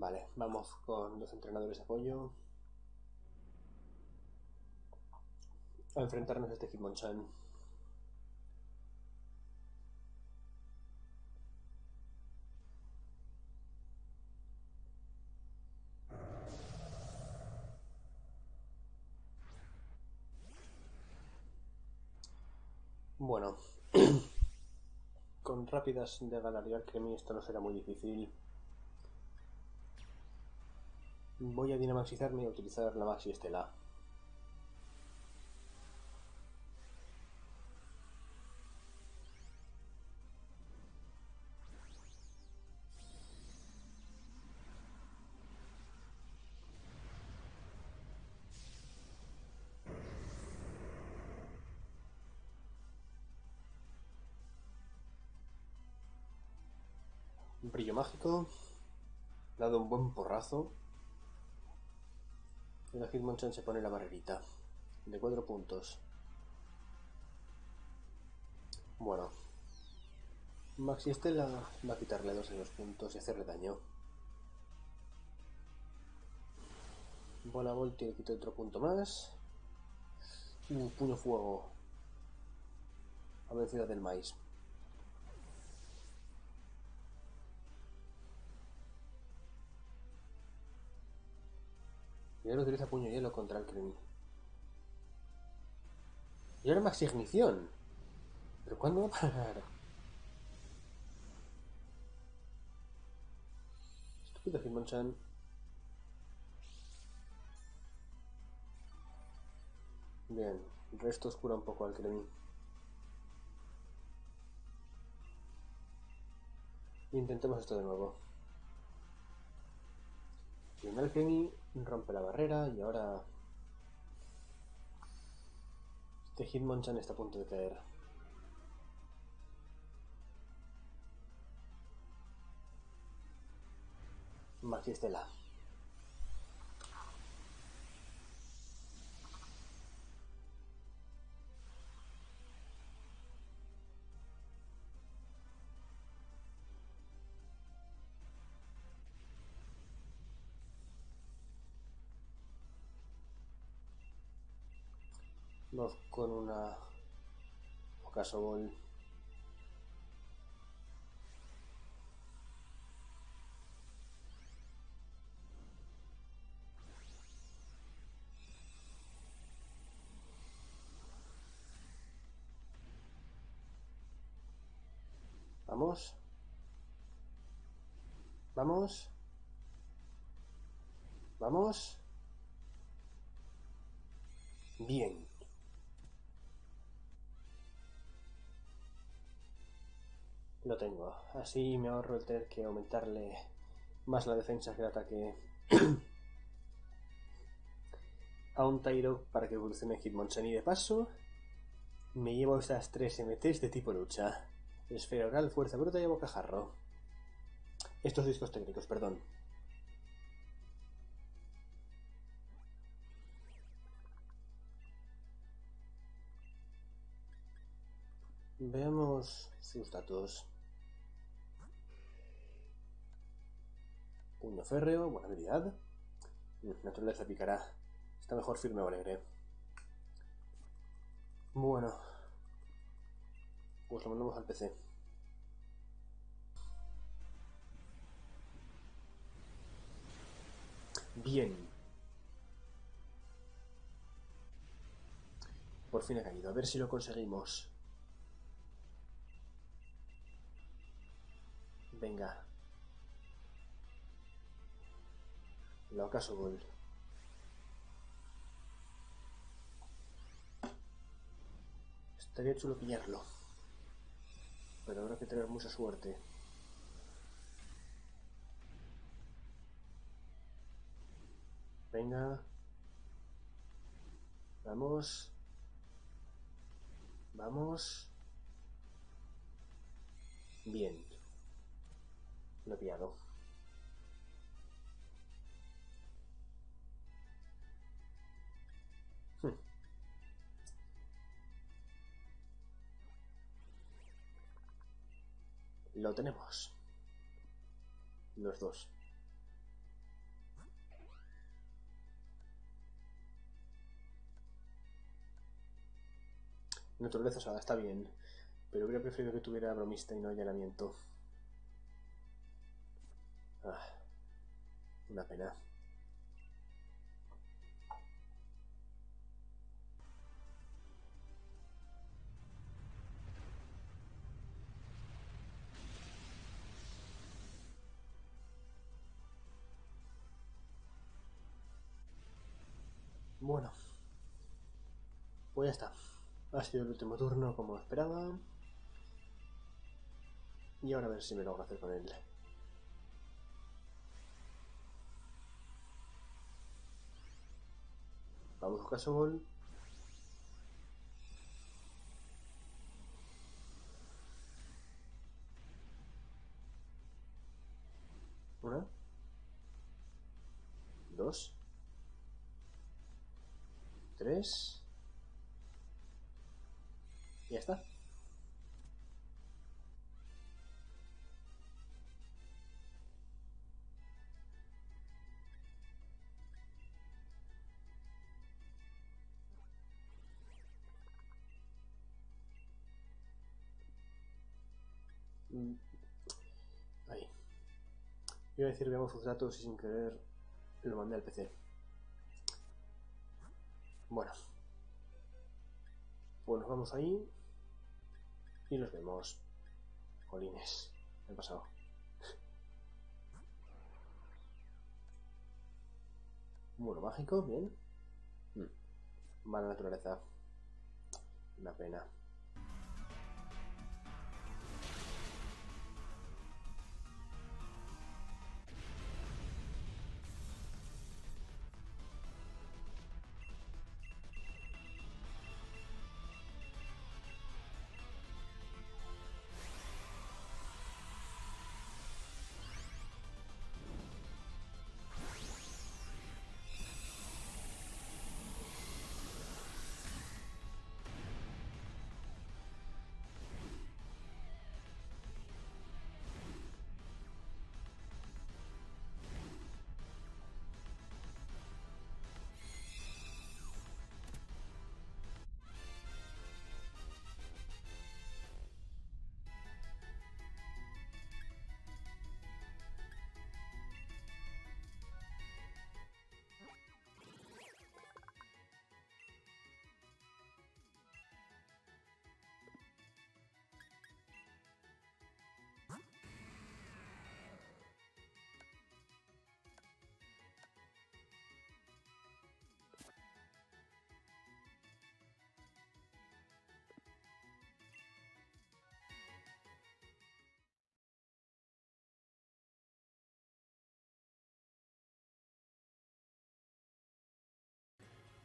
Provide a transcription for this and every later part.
Vale, vamos con los entrenadores de apoyo. A enfrentarnos a este Hitmonchan. Bueno, con rápidas de ganaría al Cremi esto no será muy difícil. Voy a dinamaxizarme y a utilizar la Maxi Estela. Brillo mágico. Dado un buen porrazo. La Hitmonchan se pone la barrerita. De cuatro puntos. Bueno. Maxi Estela va a quitarle dos de los puntos y hacerle daño. Bola Volti le quito otro punto más. Uh, puño fuego. A velocidad del maíz. Ahora utiliza puño hielo contra el Cremi. Y ahora Maxi Ignición. ¿Pero cuándo va a parar? Estúpido Hitmonchan. Bien, el resto oscura un poco al Cremi. Intentemos esto de nuevo. Viene el rompe la barrera y ahora... Este Hitmonchan está a punto de caer. Maxi Con una ocaso ball. Vamos. Vamos. Vamos. Bien. Lo tengo. Así me ahorro el tener que aumentarle más la defensa que el ataque a un Tyro para que evolucione Hitmonchan. Y de paso, me llevo estas tres MTs de tipo lucha. Esfera oral, fuerza bruta y bocajarro. Estos discos técnicos, perdón. Veamos sus datos. Puño férreo, buena habilidad. Naturaleza picará. Está mejor firme o alegre. Bueno. Pues lo mandamos al PC. Bien. Por fin ha caído. A ver si lo conseguimos. Venga. La ocaso gol. Estaría chulo pillarlo. Pero habrá que tener mucha suerte. Venga. Vamos. Vamos. Bien. Lo he pillado. Lo tenemos. Los dos. Naturaleza usada, está bien. Pero hubiera preferido que tuviera bromista y no allanamiento. Ah, una pena. Pues ya está. Ha sido el último turno como esperaba. Y ahora a ver si me logro hacer con él. Vamos a gol. Una. Dos. Tres. Y ya está. Mm. Ahí. Iba a decir veamos sus datos y sin querer lo mandé al PC. Bueno. Pues nos vamos ahí. Y los vemos. Jolines. Me he pasado. Muro mágico, bien. Mm. Mala naturaleza. Una pena.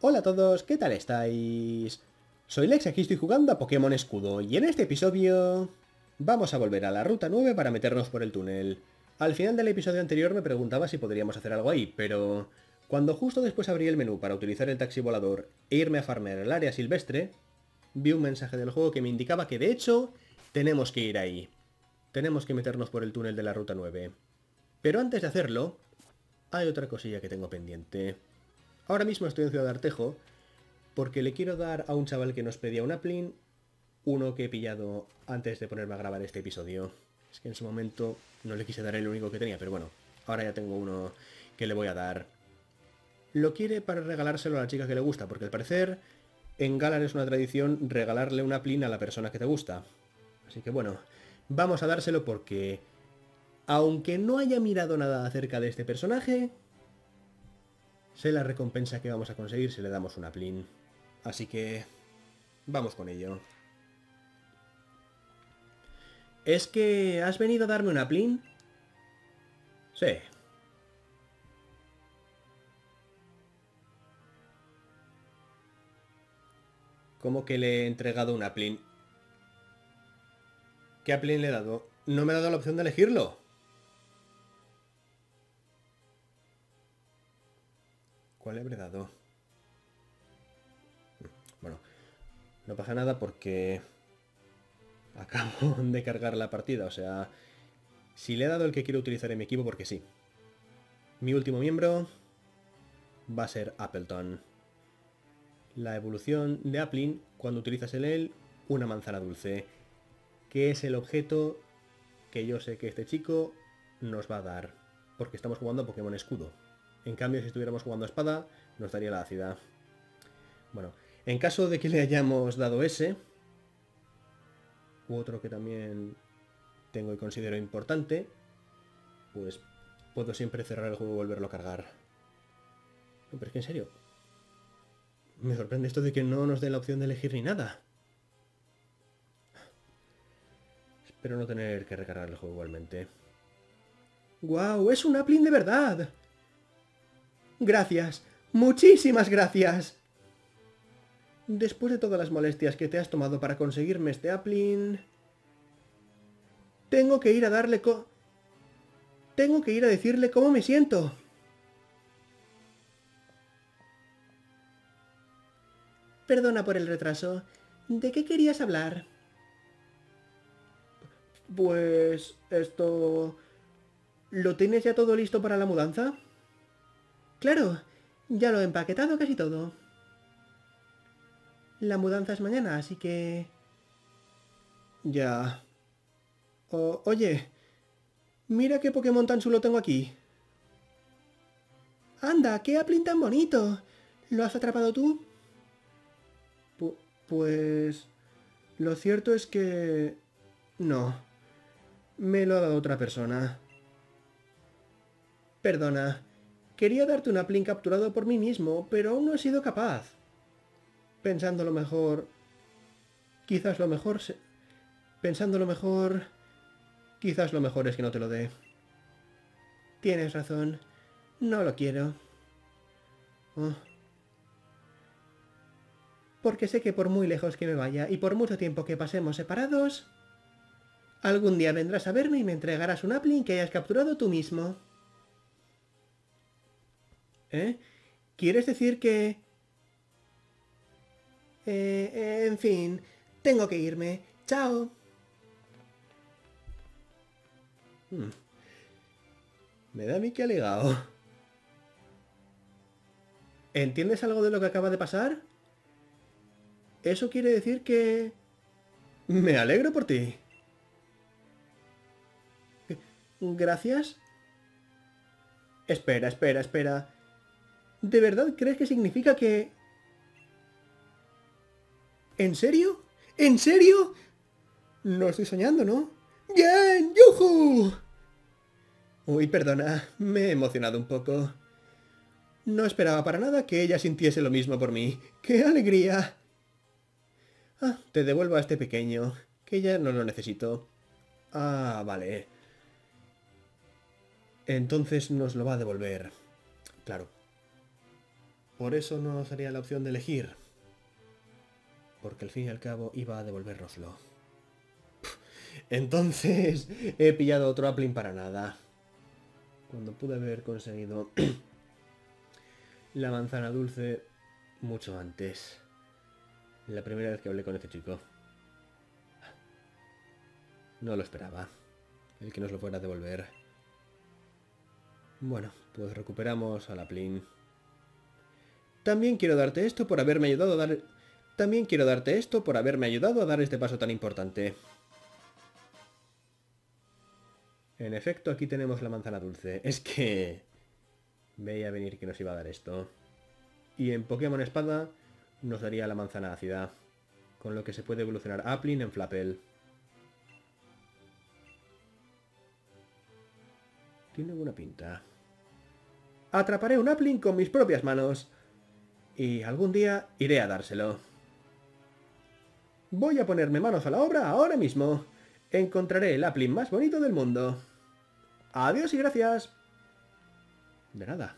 Hola a todos, ¿qué tal estáis? Soy Lex, aquí estoy jugando a Pokémon Escudo, y en este episodio... Vamos a volver a la Ruta 9 para meternos por el túnel. Al final del episodio anterior me preguntaba si podríamos hacer algo ahí, pero... Cuando justo después abrí el menú para utilizar el taxi volador e irme a farmear el área silvestre, vi un mensaje del juego que me indicaba que de hecho tenemos que ir ahí. Tenemos que meternos por el túnel de la Ruta 9. Pero antes de hacerlo, hay otra cosilla que tengo pendiente. Ahora mismo estoy en Ciudad de Artejo porque le quiero dar a un chaval que nos pedía una plin uno que he pillado antes de ponerme a grabar este episodio. Es que en su momento no le quise dar el único que tenía, pero bueno, ahora ya tengo uno que le voy a dar. Lo quiere para regalárselo a la chica que le gusta, porque al parecer en Galar es una tradición regalarle una plin a la persona que te gusta. Así que bueno, vamos a dárselo porque, aunque no haya mirado nada acerca de este personaje, Sé la recompensa que vamos a conseguir si le damos una plin. Así que... Vamos con ello. ¿Es que has venido a darme una plin? Sí. ¿Cómo que le he entregado una plin? ¿Qué a plin le he dado? No me ha dado la opción de elegirlo. ¿Cuál habré dado? Bueno, no pasa nada porque acabo de cargar la partida, o sea, si le he dado el que quiero utilizar en mi equipo, porque sí. Mi último miembro va a ser Appleton. la evolución de Applin cuando utilizas en él una manzana dulce, que es el objeto que yo sé que este chico nos va a dar, porque estamos jugando a Pokémon Escudo. En cambio, si estuviéramos jugando a Espada, nos daría la ácida. Bueno, en caso de que le hayamos dado ese, u otro que también tengo y considero importante, pues puedo siempre cerrar el juego y volverlo a cargar. pero es que en serio, me sorprende esto de que no nos den la opción de elegir ni nada. Espero no tener que recargar el juego igualmente. ¡Guau! ¡Es un Applin de verdad! Gracias. Muchísimas gracias. Después de todas las molestias que te has tomado para conseguirme este Applin... Tengo que ir a darle co... Tengo que ir a decirle cómo me siento. Perdona por el retraso. ¿De qué querías hablar? Pues... esto... ¿Lo tienes ya todo listo para la mudanza? Claro, ya lo he empaquetado casi todo. La mudanza es mañana, así que... Ya. oye, mira qué Pokémon tan chulo tengo aquí. Anda, qué Aplin tan bonito. ¿Lo has atrapado tú? pues... Lo cierto es que... No. Me lo ha dado otra persona. Perdona. Quería darte un Aplin capturado por mí mismo, pero aún no he sido capaz. Pensando lo mejor... Quizás lo mejor se... Pensando lo mejor... Quizás lo mejor es que no te lo dé. Tienes razón. No lo quiero. Oh porque sé que por muy lejos que me vaya y por mucho tiempo que pasemos separados, algún día vendrás a verme y me entregarás un Aplin que hayas capturado tú mismo. ¿Eh? ¿Quieres decir que...? Eh, en fin, tengo que irme. ¡Chao! Hmm. Me da a mí que alegado. ¿Entiendes algo de lo que acaba de pasar? Eso quiere decir que... Me alegro por ti. ¿Gracias? Espera, espera, espera. ¿De verdad crees que significa que... ¿En serio? ¿En serio? No estoy soñando, ¿no? ¡Bien! ¡Yuhu! Uy, perdona, me he emocionado un poco. No esperaba para nada que ella sintiese lo mismo por mí. ¡Qué alegría! Ah, te devuelvo a este pequeño, que ya no lo necesito. Ah, vale. Entonces nos lo va a devolver. Claro. Por eso no sería la opción de elegir. Porque al fin y al cabo iba a devolvernoslo. Entonces he pillado otro Applin para nada. Cuando pude haber conseguido la manzana dulce mucho antes. La primera vez que hablé con este chico. No lo esperaba. El que nos lo fuera a devolver. Bueno, pues recuperamos a la. También quiero darte esto por haberme ayudado a dar... También quiero darte esto por haberme ayudado a dar este paso tan importante. En efecto, aquí tenemos la manzana dulce. Es que... Veía venir que nos iba a dar esto. Y en Pokémon Espada nos daría la manzana ácida, con lo que se puede evolucionar Applin en Flapel. Tiene buena pinta. Atraparé un Applin con mis propias manos. Y algún día iré a dárselo. Voy a ponerme manos a la obra ahora mismo. Encontraré el Applin más bonito del mundo. Adiós y gracias. De nada.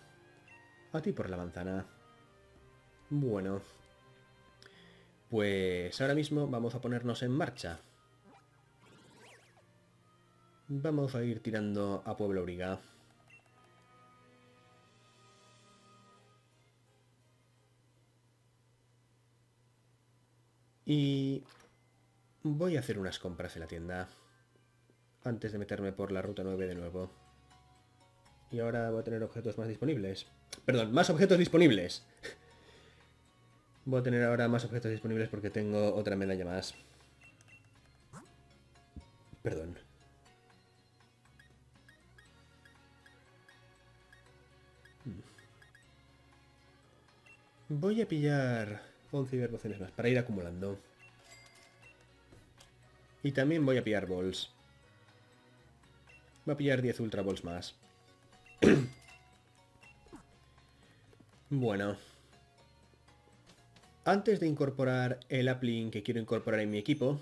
A ti por la manzana. Bueno. Pues ahora mismo vamos a ponernos en marcha. Vamos a ir tirando a Pueblo Briga. Y voy a hacer unas compras en la tienda. Antes de meterme por la ruta 9 de nuevo. Y ahora voy a tener objetos más disponibles. Perdón, más objetos disponibles. Voy a tener ahora más objetos disponibles porque tengo otra medalla más. Perdón. Voy a pillar 11 hiberpociones más para ir acumulando. Y también voy a pillar balls. Voy a pillar 10 ultra balls más. bueno. Antes de incorporar el uplink que quiero incorporar en mi equipo,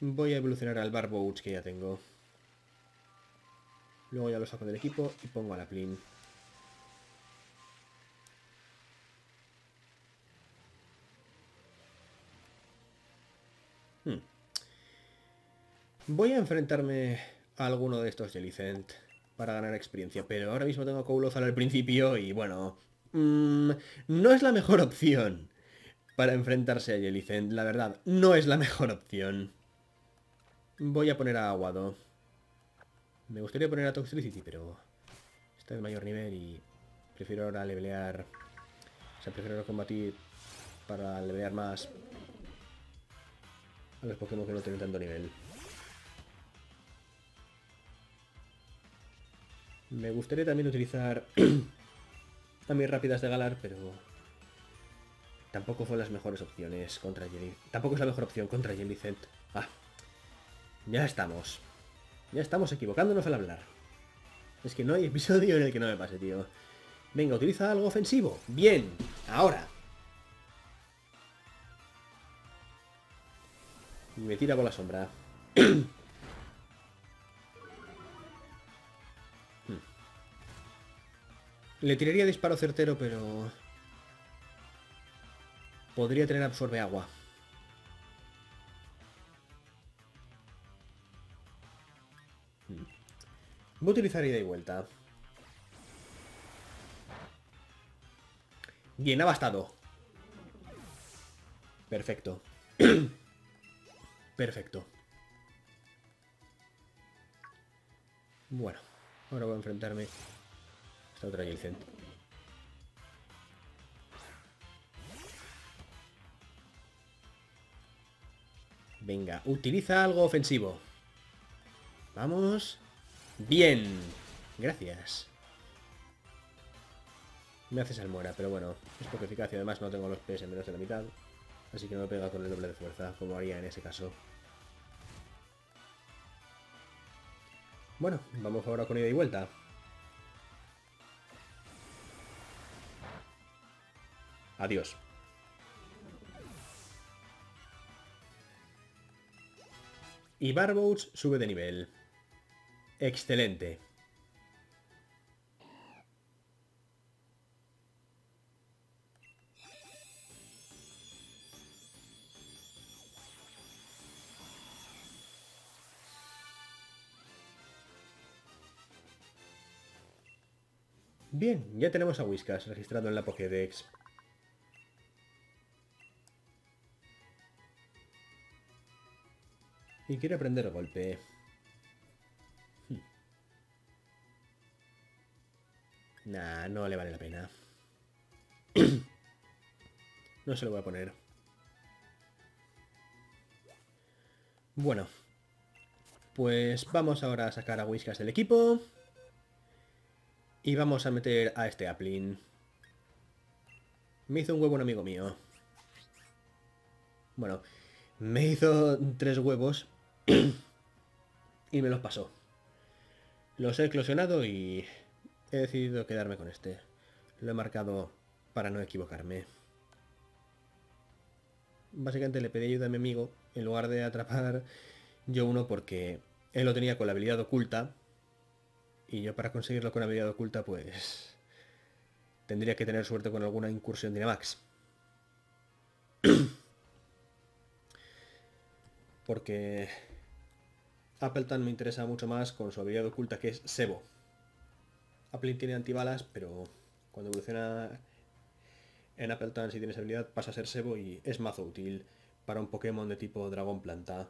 voy a evolucionar al Barbouch que ya tengo. Luego ya lo saco del equipo y pongo al uplink. Voy a enfrentarme a alguno de estos Jellicent para ganar experiencia, pero ahora mismo tengo a Koulozal al principio y bueno... Mm, no es la mejor opción para enfrentarse a Jellicent, la verdad, no es la mejor opción. Voy a poner a Aguado. Me gustaría poner a Toxtricity, pero está de mayor nivel y prefiero ahora levelear... O sea, prefiero combatir para levelear más a los Pokémon que no tienen tanto nivel. Me gustaría también utilizar mis rápidas de Galar, pero tampoco fue las mejores opciones contra Jelly. Tampoco es la mejor opción contra Jellicent. Ah, ya estamos. Ya estamos equivocándonos al hablar. Es que no hay episodio en el que no me pase, tío. Venga, utiliza algo ofensivo. Bien, ahora. Me tira por la sombra. Le tiraría disparo certero, pero... Podría tener absorbe agua. Voy a utilizar ida y vuelta. Bien, ha bastado. Perfecto. Perfecto. Bueno, ahora voy a enfrentarme a esta otra Yelcent. Venga, utiliza algo ofensivo. Vamos. Bien. Gracias. Me hace salmuera, pero bueno, es poco eficacia. Además no tengo los pies en menos de la mitad. Así que no me pega con el doble de fuerza, como haría en ese caso. Bueno, vamos ahora con ida y vuelta. Adiós. Y Barbouts sube de nivel. Excelente. Bien, ya tenemos a Whiskas registrado en la Pokédex. Y quiere aprender golpe. Hmm. Nah, no le vale la pena. no se lo voy a poner. Bueno. Pues vamos ahora a sacar a Whiskas del equipo. Y vamos a meter a este Aplin. Me hizo un huevo un amigo mío. Bueno, me hizo tres huevos y me los pasó. Los he eclosionado y he decidido quedarme con este. Lo he marcado para no equivocarme. Básicamente le pedí ayuda a mi amigo en lugar de atrapar yo uno porque él lo tenía con la habilidad oculta y yo para conseguirlo con habilidad oculta, pues... Tendría que tener suerte con alguna incursión Dynamax. Porque... Appleton me interesa mucho más con su habilidad oculta que es Sebo. Appleton tiene antibalas, pero cuando evoluciona en Appleton si tienes habilidad pasa a ser Sebo y es mazo útil para un Pokémon de tipo dragón planta.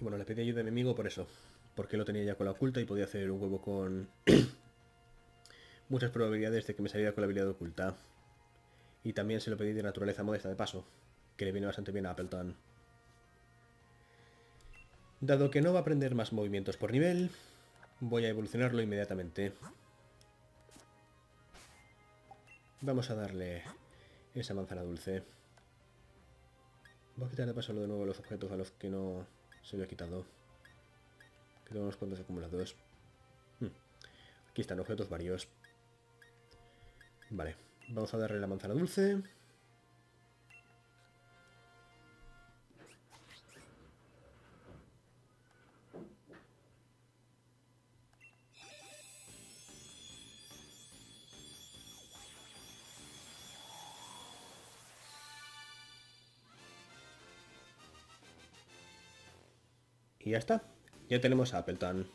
Y bueno, le pedí ayuda a mi amigo por eso. Porque lo tenía ya con la oculta y podía hacer un huevo con... muchas probabilidades de que me saliera con la habilidad oculta. Y también se lo pedí de naturaleza modesta de paso, que le viene bastante bien a Appleton. Dado que no va a aprender más movimientos por nivel, voy a evolucionarlo inmediatamente. Vamos a darle esa manzana dulce. Voy a quitar de paso de nuevo los objetos a los que no se había quitado. Que tengo unos cuantos acumulados. Hmm. Aquí están objetos varios. Vale, vamos a darle la manzana dulce. Y ya está. Ya tenemos a Appleton.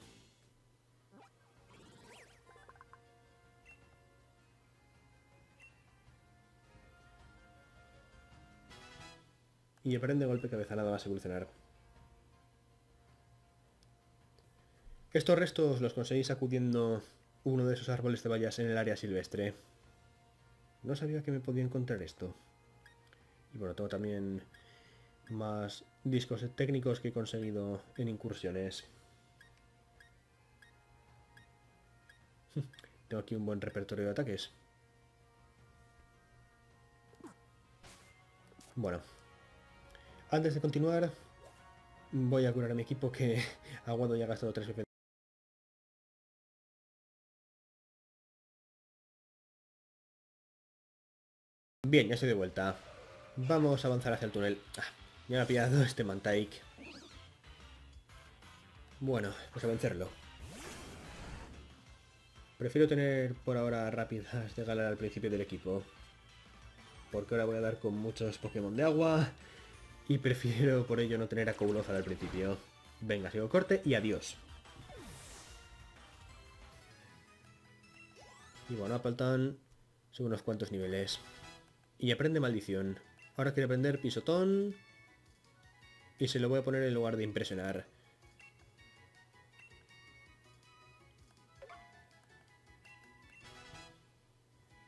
Y aprende golpe cabeza, nada más evolucionar. Estos restos los conseguís sacudiendo uno de esos árboles de vallas en el área silvestre. No sabía que me podía encontrar esto. Y bueno, tengo también más discos técnicos que he conseguido en incursiones. Tengo aquí un buen repertorio de ataques. Bueno, antes de continuar, voy a curar a mi equipo que aguado ya ha gastado 3 veces. Bien, ya estoy de vuelta. Vamos a avanzar hacia el túnel. Ah, me ha pillado este Mantike. Bueno, pues a vencerlo. Prefiero tener por ahora rápidas de galar al principio del equipo. Porque ahora voy a dar con muchos Pokémon de agua. Y prefiero por ello no tener a Kouloza al principio. Venga, sigo corte y adiós. Y bueno, Appleton son unos cuantos niveles. Y aprende maldición. Ahora quiere aprender pisotón, y se lo voy a poner en lugar de impresionar.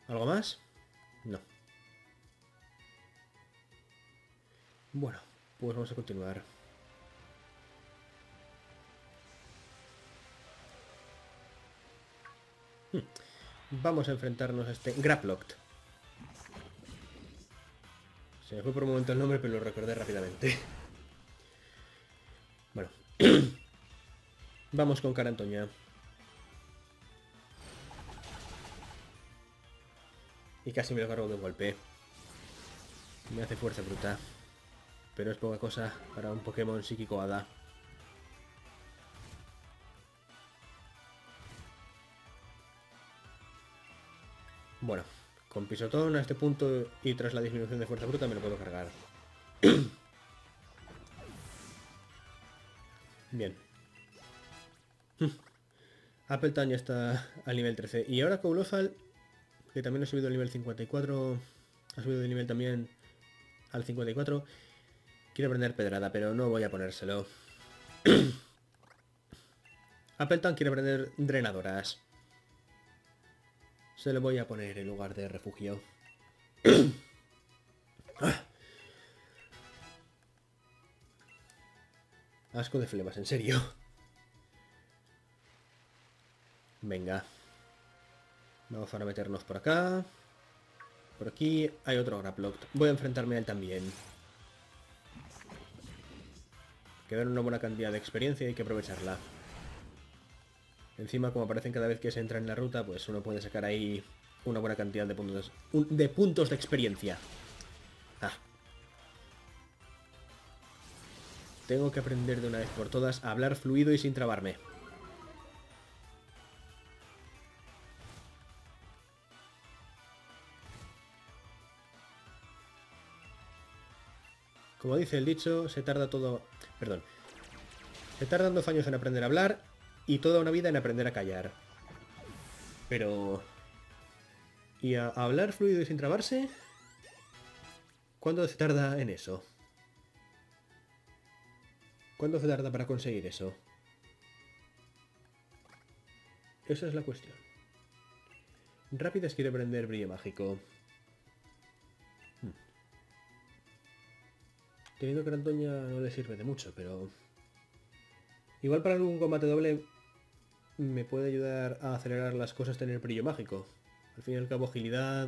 ¿Algo más? No. Bueno, pues vamos a continuar. Hmm. Vamos a enfrentarnos a este Graplocked. Se me fue por un momento el nombre, pero lo recordé rápidamente. Vamos con cara Antoña. Y casi me lo cargo de un golpe. Me hace fuerza bruta. Pero es poca cosa para un Pokémon psíquico hada. Bueno, con pisotón a este punto y tras la disminución de fuerza bruta me lo puedo cargar. Bien. Appleton ya está al nivel 13. Y ahora Coulofal, que también ha subido al nivel 54, ha subido de nivel también al 54. Quiero aprender pedrada, pero no voy a ponérselo. Appleton quiere aprender drenadoras. Se lo voy a poner en lugar de refugio. Asco de flemas, en serio. Venga. Vamos a meternos por acá. Por aquí hay otro Graplocked. Voy a enfrentarme a él también. Quedan una buena cantidad de experiencia y hay que aprovecharla. Encima, como aparecen cada vez que se entra en la ruta, pues uno puede sacar ahí una buena cantidad de puntos de, puntos de experiencia. Tengo que aprender de una vez por todas a hablar fluido y sin trabarme. Como dice el dicho, se tarda todo... Perdón. Se tardan dos años en aprender a hablar y toda una vida en aprender a callar. Pero... ¿Y a hablar fluido y sin trabarse? ¿Cuándo se tarda en eso? ¿Cuánto se tarda para conseguir eso? Esa es la cuestión. Rápidas quiere prender brillo mágico. Hmm. Teniendo que Antoña no le sirve de mucho, pero... Igual para algún combate doble me puede ayudar a acelerar las cosas tener brillo mágico. Al fin y al cabo agilidad...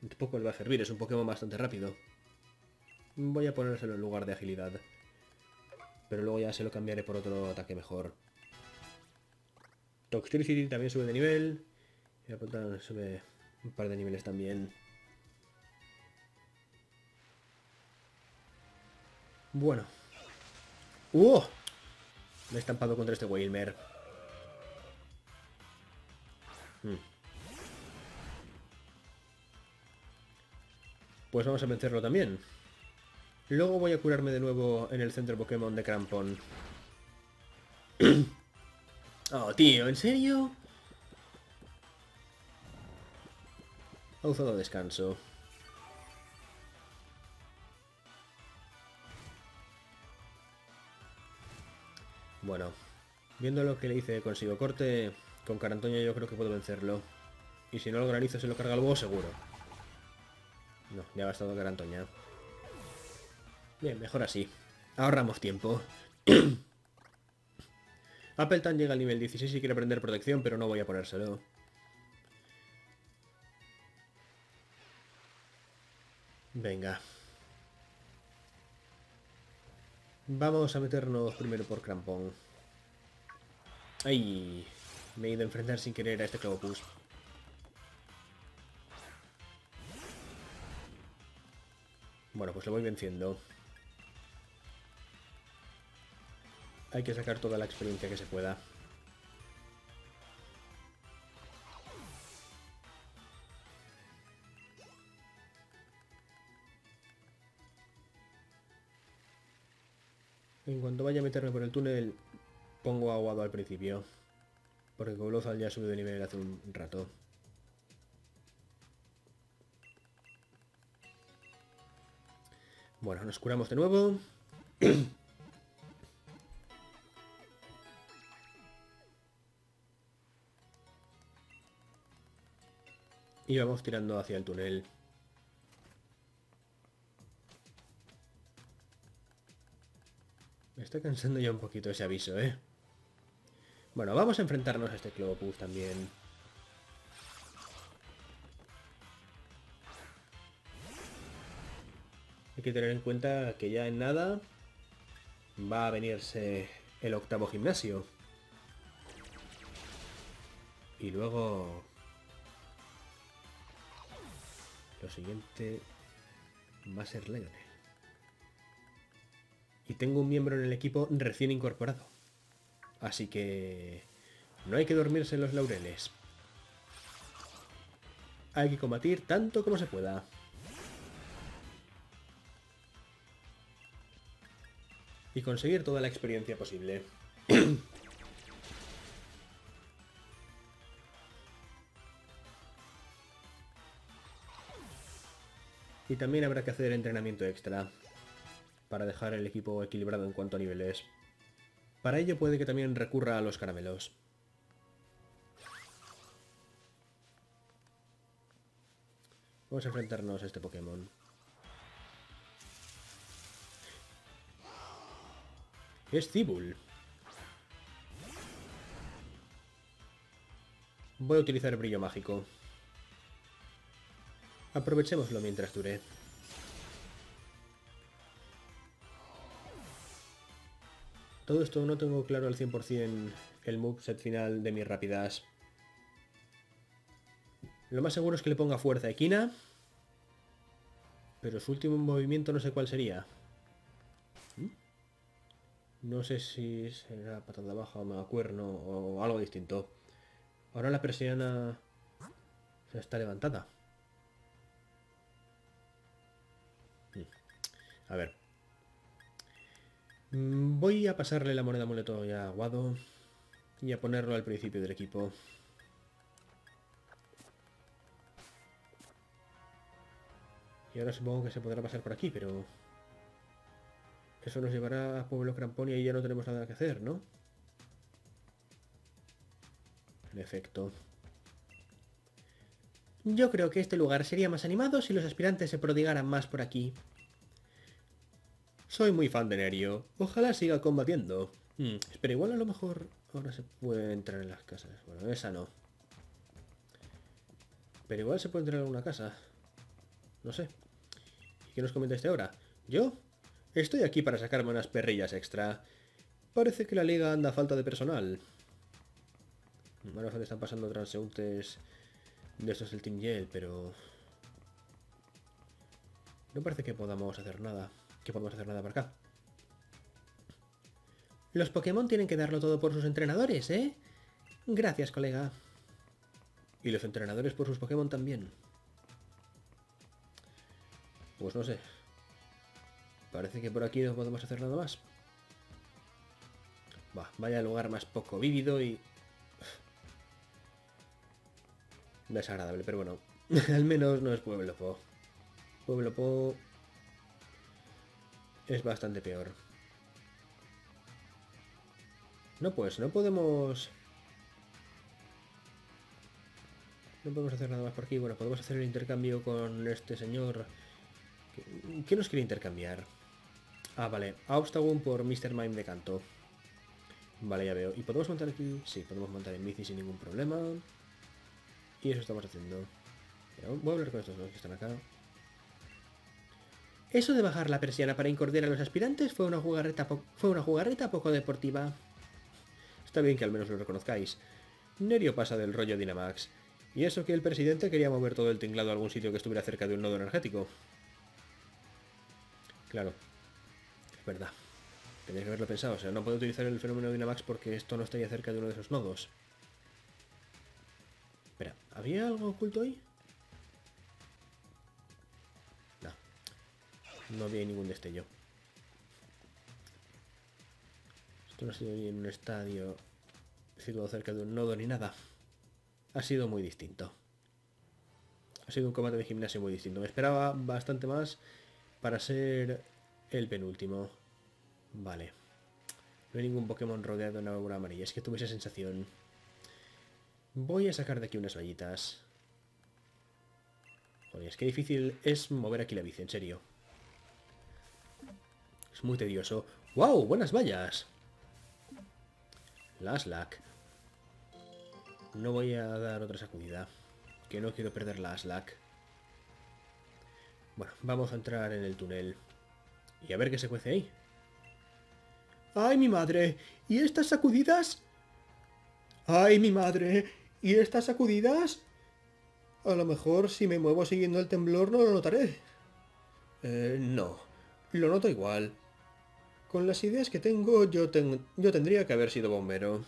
Tampoco le va a servir, es un Pokémon bastante rápido. Voy a ponérselo en lugar de agilidad. Pero luego ya se lo cambiaré por otro ataque mejor. Toxtricity también sube de nivel. Y la sube un par de niveles también. Bueno. ¡Uh! Me he estampado contra este Wilmer. Hmm. Pues vamos a vencerlo también. Luego voy a curarme de nuevo en el centro Pokémon de Crampon. oh, tío, ¿en serio? Ha usado descanso. Bueno, viendo lo que le hice consigo corte, con Carantoña yo creo que puedo vencerlo. Y si no lo granizo se lo carga luego seguro. No, ya ha gastado Carantoña. Bien, mejor así. Ahorramos tiempo. Appleton llega al nivel 16 y quiere aprender protección, pero no voy a ponérselo. Venga. Vamos a meternos primero por Crampón. ¡Ay! Me he ido a enfrentar sin querer a este Clavopus. Bueno, pues lo voy venciendo. Hay que sacar toda la experiencia que se pueda. En cuanto vaya a meterme por el túnel, pongo aguado al principio. Porque Golozal ya subido de nivel hace un rato. Bueno, nos curamos de nuevo. y vamos tirando hacia el túnel. Me está cansando ya un poquito ese aviso, ¿eh? Bueno, vamos a enfrentarnos a este Clobopus también. Hay que tener en cuenta que ya en nada va a venirse el octavo gimnasio. Y luego... Lo siguiente va a ser Leonel. Y tengo un miembro en el equipo recién incorporado. Así que... No hay que dormirse en los laureles. Hay que combatir tanto como se pueda. Y conseguir toda la experiencia posible. y también habrá que hacer entrenamiento extra para dejar el equipo equilibrado en cuanto a niveles. Para ello puede que también recurra a los caramelos. Vamos a enfrentarnos a este Pokémon. Es Cibul. Voy a utilizar brillo mágico. Aprovechémoslo mientras dure. Todo esto no tengo claro al 100% el moveset final de mis rápidas. Lo más seguro es que le ponga fuerza a Equina. Pero su último movimiento no sé cuál sería. ¿Mm? No sé si será patada baja o cuerno o algo distinto. Ahora la persiana está levantada. A ver, Mm, voy a pasarle la moneda amuleto ya a Aguado y a ponerlo al principio del equipo. Y ahora supongo que se podrá pasar por aquí, pero... Eso nos llevará a Pueblo Crampón y ya no tenemos nada que hacer, ¿no? En efecto. Yo creo que este lugar sería más animado si los aspirantes se prodigaran más por aquí. Soy muy fan de Nerio. Ojalá siga combatiendo. Hmm, espera, igual a lo mejor ahora se puede entrar en las casas. Bueno, esa no. Pero igual se puede entrar en alguna casa. No sé. ¿Y qué nos comenta este ahora? ¿Yo? Estoy aquí para sacarme unas perrillas extra. Parece que la liga anda a falta de personal. Ahora están pasando transeúntes de estos del Team Yell, pero... No parece que podamos hacer nada. Que podamos hacer nada por acá. Los Pokémon tienen que darlo todo por sus entrenadores, ¿eh? Gracias, colega. Y los entrenadores por sus Pokémon también. Pues no sé. Parece que por aquí no podemos hacer nada más. vaya lugar más poco vívido y... Desagradable, pero bueno. Al menos no es Pueblo Po. Pueblo Po... Es bastante peor. No pues, no podemos... No podemos hacer nada más por aquí. Bueno, podemos hacer el intercambio con este señor. ¿Qué nos quiere intercambiar? Ah, vale. Obstagoon por Mr. Mime de canto. Vale, ya veo. ¿Y podemos montar aquí? Sí, podemos montar en bici sin ningún problema. Y eso estamos haciendo. voy a hablar con estos dos que están acá. Eso de bajar la persiana para incordiar a los aspirantes fue una jugarreta, fue una poco deportiva. Está bien que al menos lo reconozcáis. Nerio pasa del rollo Dynamax. Y eso que el presidente quería mover todo el tinglado a algún sitio que estuviera cerca de un nodo energético. Claro. Es verdad. Tenía que haberlo pensado. O sea, no puedo utilizar el fenómeno Dynamax porque esto no estaría cerca de uno de esos nodos. Espera, ¿había algo oculto ahí? No había ningún destello. Esto no ha sido en un estadio situado cerca de un nodo ni nada. Ha sido muy distinto. Ha sido un combate de gimnasio muy distinto. Me esperaba bastante más para ser el penúltimo. Vale. No hay ningún Pokémon rodeado de una aurora amarilla. Es que tuve esa sensación. Voy a sacar de aquí unas vallitas. Es que difícil es mover aquí la bici, en serio. Es muy tedioso. ¡Wow! ¡Buenas vallas! Las Aslack. No voy a dar otra sacudida. Que no quiero perder la Aslack. Bueno, vamos a entrar en el túnel. Y a ver qué se cuece ahí. ¡Ay, mi madre! ¿Y estas sacudidas? ¡Ay, mi madre! ¿Y estas sacudidas? A lo mejor si me muevo siguiendo el temblor no lo notaré. Eh, no. Lo noto igual. Con las ideas que tengo, yo, yo tendría que haber sido bombero.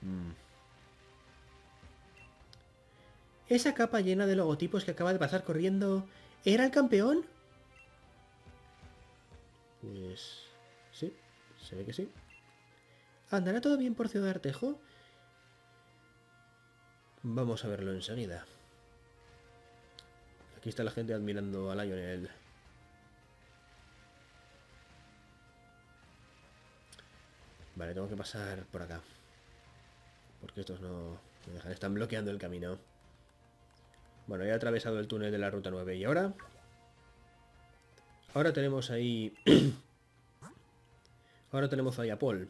Mm. Esa capa llena de logotipos que acaba de pasar corriendo... ¿Era el campeón? Pues... Sí, se ve que sí. ¿Andará todo bien por Ciudad Artejo? Vamos a verlo enseguida. Aquí está la gente admirando a Lionel. Vale, tengo que pasar por acá. Porque estos no me dejan. Están bloqueando el camino. Bueno, he atravesado el túnel de la ruta 9 y ahora... Ahora tenemos ahí... ahora tenemos ahí a Paul.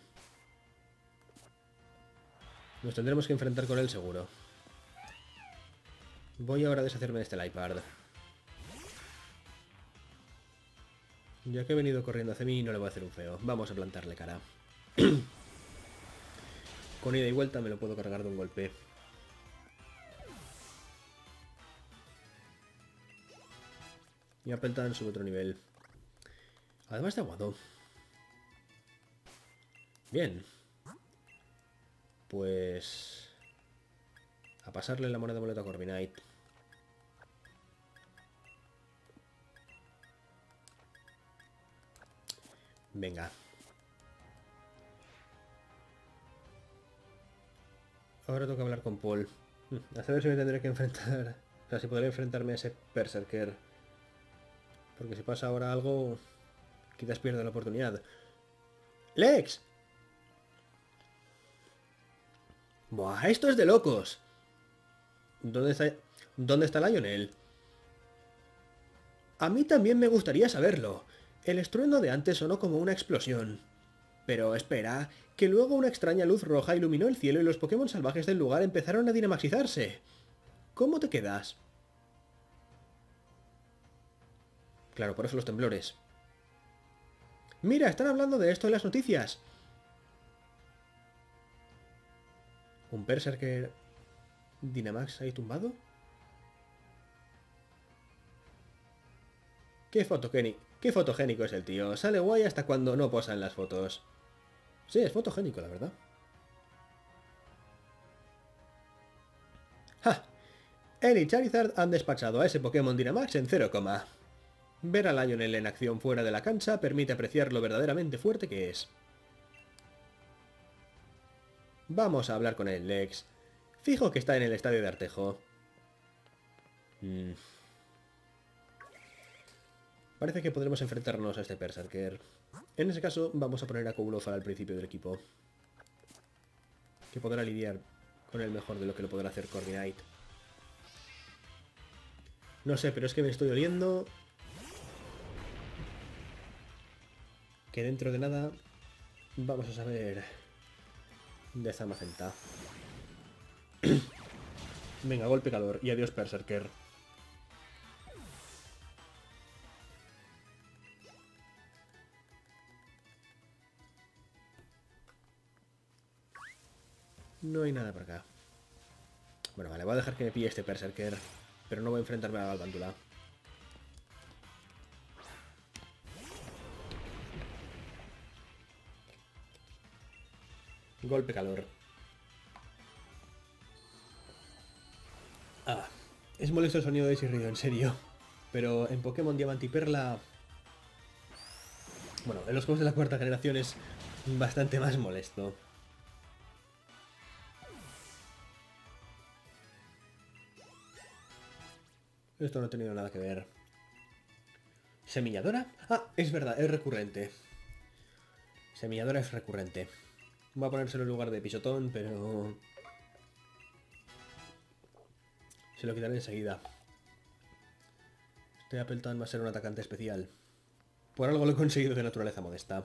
Nos tendremos que enfrentar con él seguro. Voy ahora a deshacerme de este Lipard. Ya que he venido corriendo hacia mí, no le voy a hacer un feo. Vamos a plantarle cara. con ida y vuelta me lo puedo cargar de un golpe. Y Appleton sube otro nivel. Además de aguado. Bien. Pues... A pasarle la moneda boleta a Corbinite. Venga. Ahora toca hablar con Paul. A saber si me tendré que enfrentar... O sea, si podré enfrentarme a ese Berserker porque si pasa ahora algo, quizás pierda la oportunidad. ¡Lex! ¡Buah, esto es de locos! ¿Dónde está, ¿Dónde está Lionel? A mí también me gustaría saberlo. El estruendo de antes sonó como una explosión. Pero espera, que luego una extraña luz roja iluminó el cielo y los Pokémon salvajes del lugar empezaron a dinamaxizarse. ¿Cómo te quedas? Claro, por eso los temblores. Mira, están hablando de esto en las noticias. ¿Un Berserker Dynamax ahí tumbado? Qué fotogénico, qué fotogénico es el tío. Sale guay hasta cuando no posa en las fotos. Sí, es fotogénico, la verdad. ¡Ja! Él y Charizard han despachado a ese Pokémon Dynamax en 0, Ver a Lionel en acción fuera de la cancha permite apreciar lo verdaderamente fuerte que es. Vamos a hablar con él, Lex. Fijo que está en el estadio de Artejo. Mm. Parece que podremos enfrentarnos a este Berserker. En ese caso, vamos a poner a Koulofar al principio del equipo. Que podrá lidiar con el mejor de lo que lo podrá hacer Coordinate. No sé, pero es que me estoy oliendo que dentro de nada vamos a saber de Zamacenta. Venga, golpe calor y adiós Berserker. No hay nada por acá. Bueno, vale, voy a dejar que me pille este Berserker, pero no voy a enfrentarme a la Galvándula. Golpe calor. Ah, es molesto el sonido de ese ruido, en serio. Pero en Pokémon Diamante y Perla... Bueno, en los juegos de la cuarta generación es bastante más molesto. Esto no ha tenido nada que ver. ¿Semilladora? Ah, es verdad, es recurrente. Semilladora es recurrente. Va a ponérselo en lugar de pisotón, pero... Se lo quitaré enseguida. Este Appleton va a ser un atacante especial. Por algo lo he conseguido de naturaleza modesta.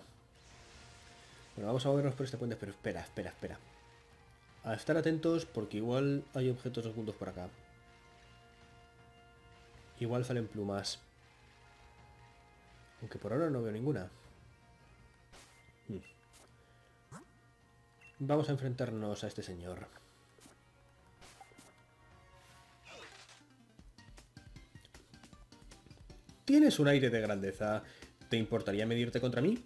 Bueno, vamos a movernos por este puente, pero espera, espera, espera. A estar atentos porque igual hay objetos ocultos por acá. Igual salen plumas. Aunque por ahora no veo ninguna. Vamos a enfrentarnos a este señor. Tienes un aire de grandeza. ¿Te importaría medirte contra mí?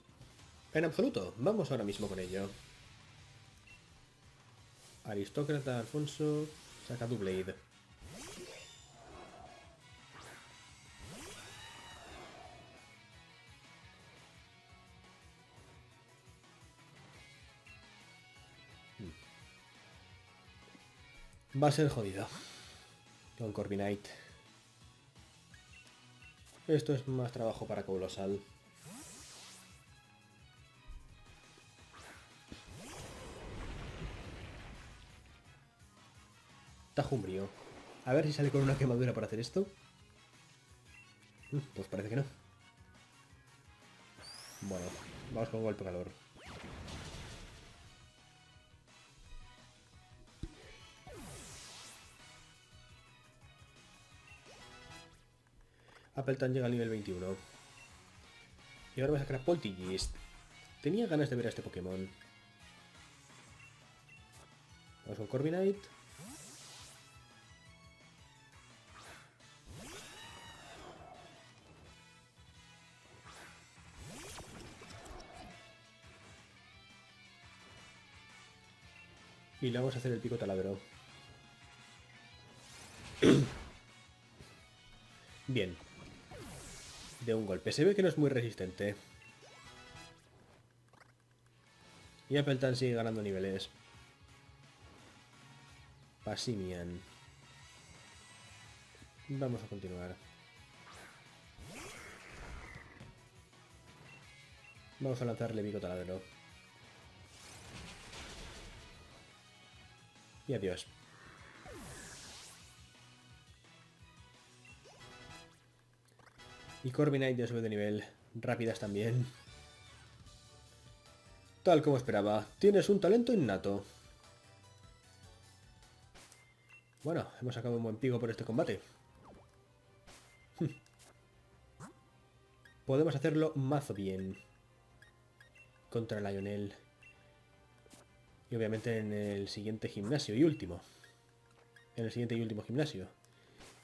En absoluto. Vamos ahora mismo con ello. Aristócrata Alfonso saca tu blade. Va a ser jodido. Con Corviknight. Esto es más trabajo para Colosal. Tajumbrio. A ver si sale con una quemadura para hacer esto. Mm, pues parece que no. Bueno, vamos con golpe calor. Appleton llega al nivel 21. Y ahora voy a sacar a Poltigist. Tenía ganas de ver a este Pokémon. Vamos con Corviknight. Y le vamos a hacer el pico taladro. Bien de un golpe. Se ve que no es muy resistente. Y Appleton sigue ganando niveles. Pasimian. Vamos a continuar. Vamos a lanzarle Vico Taladro. Y adiós. Y Corviknight ya sube de nivel. Rápidas también. Tal como esperaba. Tienes un talento innato. Bueno, hemos sacado un buen pico por este combate. Podemos hacerlo mazo bien. Contra Lionel. Y obviamente en el siguiente gimnasio y último. En el siguiente y último gimnasio.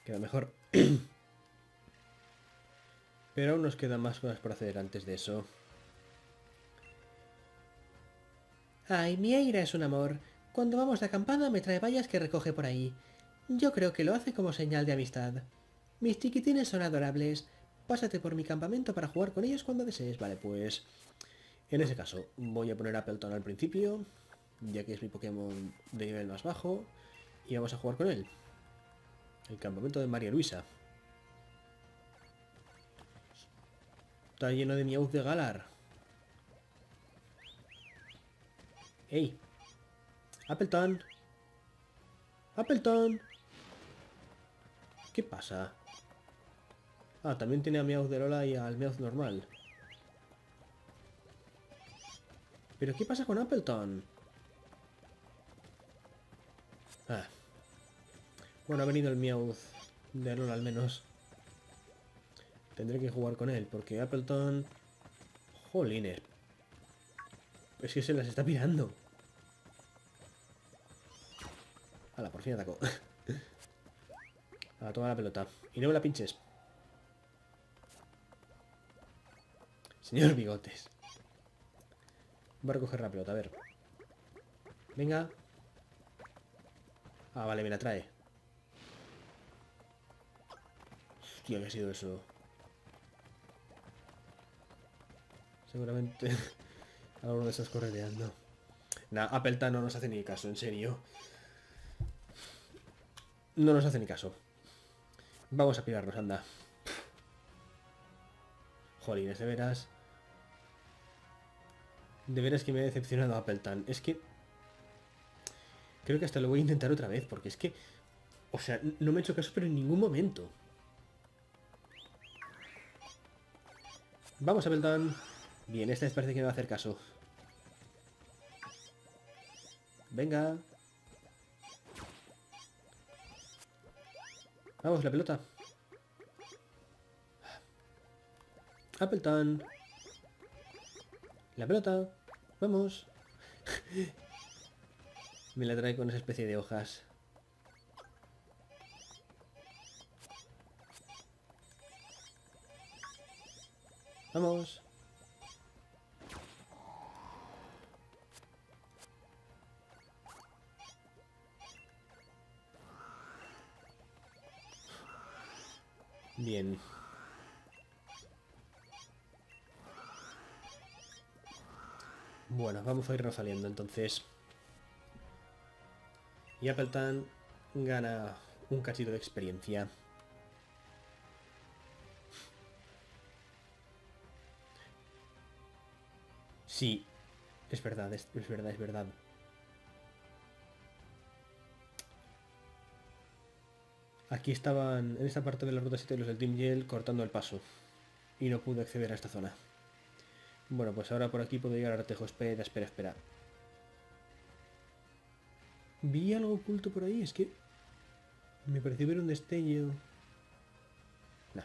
Queda mejor. Pero aún nos quedan más cosas por hacer antes de eso. Ay, mi Aira es un amor. Cuando vamos de acampada me trae vallas que recoge por ahí. Yo creo que lo hace como señal de amistad. Mis chiquitines son adorables. Pásate por mi campamento para jugar con ellos cuando desees. Vale, pues... En ese caso, voy a poner a Pelton al principio, ya que es mi Pokémon de nivel más bajo, y vamos a jugar con él. El campamento de María Luisa. Está lleno de Miauz de Galar. ¡Ey! ¡Appleton! ¡Appleton! ¿Qué pasa? Ah, también tiene a Meowth de Lola y al Meowth normal. ¿Pero qué pasa con Appleton? Ah. Bueno, ha venido el Meowth de Lola al menos. Tendré que jugar con él, porque Appleton... Jolines. Es que se las está pirando. Hala, por fin atacó. A tomar la pelota. Y no me la pinches. Señor Bigotes. Va a recoger la pelota, a ver. Venga. Ah, vale, me la trae. Hostia, ¿qué ha sido eso? Seguramente alguno de esos correteando. Nah, Appleton no nos hace ni caso, en serio. No nos hace ni caso. Vamos a pirarnos, anda. Jolines, de veras. De veras que me ha decepcionado Appleton. Es que... Creo que hasta lo voy a intentar otra vez, porque es que... O sea, no me he hecho caso, pero en ningún momento. Vamos, Appleton. Bien, esta vez parece que me va a hacer caso. Venga. Vamos, la pelota. Appleton. La pelota. Vamos. Me la trae con esa especie de hojas. Vamos. Bueno, vamos a irnos saliendo entonces. Y Appleton gana un cachito de experiencia. Sí, es verdad, es verdad, es verdad. Aquí estaban, en esta parte de la ruta 7 los del Team Yell cortando el paso. Y no pude acceder a esta zona. Bueno, pues ahora por aquí puedo llegar a Artejo. Espera, espera, espera. Vi algo oculto por ahí, es que... Me ver un destello. Nah.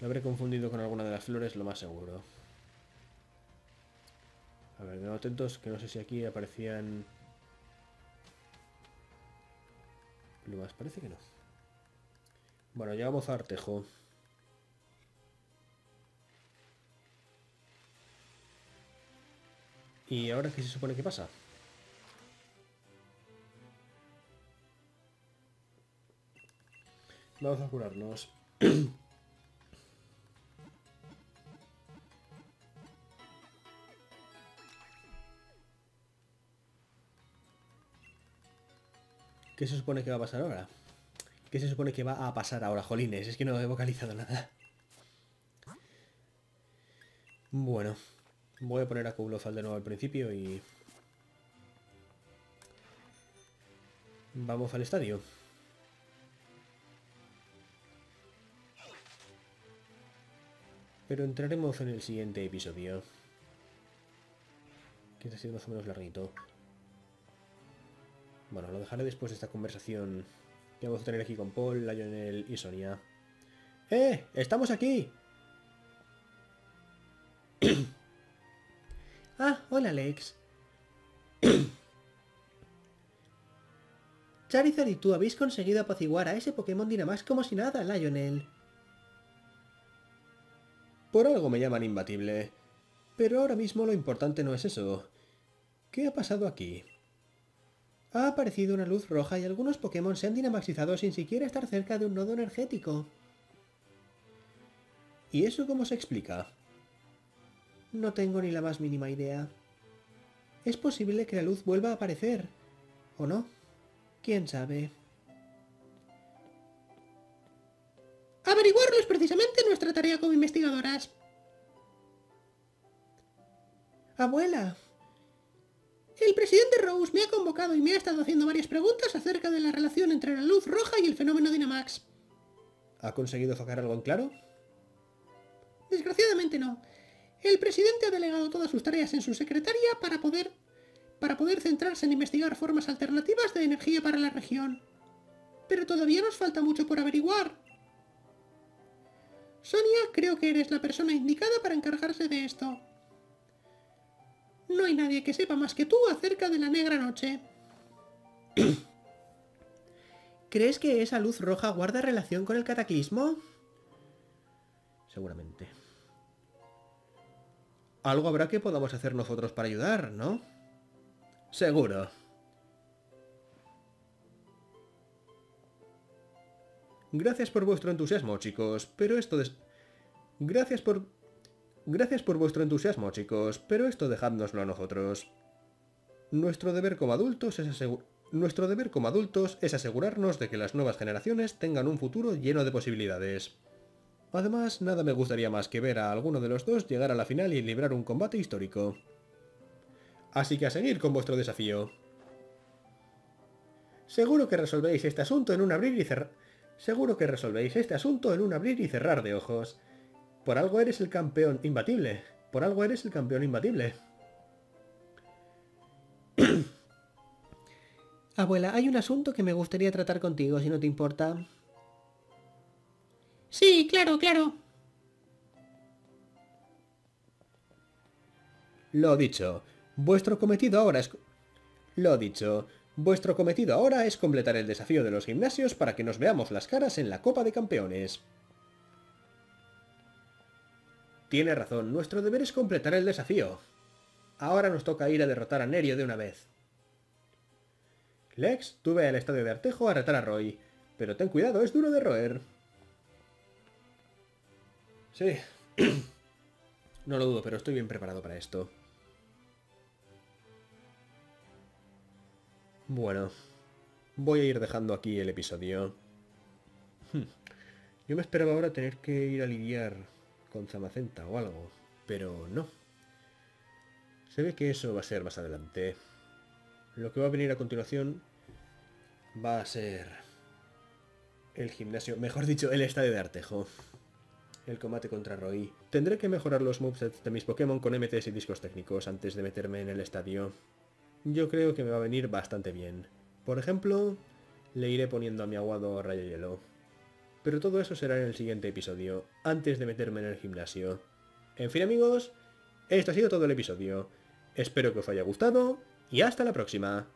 Lo habré confundido con alguna de las flores, lo más seguro. A ver, de atentos, que no sé si aquí aparecían... más parece que no. Bueno, llegamos a Artejo. ¿Y ahora qué se supone que pasa? Vamos a curarnos. ¿Qué se supone que va a pasar ahora? ¿Qué se supone que va a pasar ahora, jolines? Es que no he vocalizado nada. Bueno, voy a poner a Kublofal de nuevo al principio y... Vamos al estadio. Pero entraremos en el siguiente episodio. Que ha sido más o menos larguito. Bueno, lo dejaré después de esta conversación que vamos a tener aquí con Paul, Lionel y Sonia. ¡Eh! ¡Estamos aquí! ah, hola Alex. Charizard y tú habéis conseguido apaciguar a ese Pokémon Dynamax como si nada, Lionel. Por algo me llaman imbatible. Pero ahora mismo lo importante no es eso. ¿Qué ha pasado aquí? Ha aparecido una luz roja y algunos Pokémon se han dinamaxizado sin siquiera estar cerca de un nodo energético. ¿Y eso cómo se explica? No tengo ni la más mínima idea. Es posible que la luz vuelva a aparecer. ¿O no? ¿Quién sabe? Averiguarlo es precisamente nuestra tarea como investigadoras. Abuela, el presidente Rose me ha convocado y me ha estado haciendo varias preguntas acerca de la relación entre la luz roja y el fenómeno Dynamax. ¿Ha conseguido sacar algo en claro? Desgraciadamente no. El presidente ha delegado todas sus tareas en su secretaría para poder para poder centrarse en investigar formas alternativas de energía para la región. Pero todavía nos falta mucho por averiguar. Sonia, creo que eres la persona indicada para encargarse de esto. No hay nadie que sepa más que tú acerca de la negra noche. ¿Crees que esa luz roja guarda relación con el cataclismo? Seguramente. Algo habrá que podamos hacer nosotros para ayudar, ¿no? Seguro. Gracias por vuestro entusiasmo, chicos, pero esto de... Gracias por... Gracias por vuestro entusiasmo, chicos, pero esto dejádnoslo a nosotros. Nuestro deber como adultos es asegurarnos de que las nuevas generaciones tengan un futuro lleno de posibilidades. Además, nada me gustaría más que ver a alguno de los dos llegar a la final y librar un combate histórico. Así que a seguir con vuestro desafío. Seguro que este. Seguro que resolvéis este asunto en un abrir y cerrar de ojos. Por algo eres el campeón imbatible. Por algo eres el campeón imbatible. Abuela, hay un asunto que me gustaría tratar contigo, si no te importa. Sí, claro, claro. Lo dicho, vuestro cometido ahora es... Lo dicho, vuestro cometido ahora es completar el desafío de los gimnasios para que nos veamos las caras en la Copa de Campeones. Tiene razón, nuestro deber es completar el desafío. Ahora nos toca ir a derrotar a Nerio de una vez. Lex, tuve al estadio de Artejo a retar a Roy. Pero ten cuidado, es duro de roer. Sí. no lo dudo, pero estoy bien preparado para esto. Bueno, voy a ir dejando aquí el episodio. Hmm. Yo me esperaba ahora tener que ir a lidiar con Zamacenta o algo, pero no. Se ve que eso va a ser más adelante. Lo que va a venir a continuación va a ser el gimnasio, mejor dicho, el estadio de Artejo. El combate contra Roy. Tendré que mejorar los movesets de mis Pokémon con MTs y discos técnicos antes de meterme en el estadio yo creo que me va a venir bastante bien. Por ejemplo, le iré poniendo a mi aguado rayo hielo. Pero todo eso será en el siguiente episodio, antes de meterme en el gimnasio. En fin amigos, esto ha sido todo el episodio. Espero que os haya gustado y hasta la próxima.